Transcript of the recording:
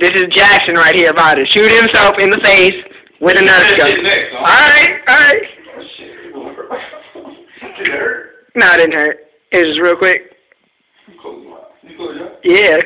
This is Jackson right here about to shoot himself in the face with a Nerf gun. Alright, alright. Oh, Did it hurt? No, it didn't hurt. It was just real quick. You close your eyes. You close your eyes. Yeah.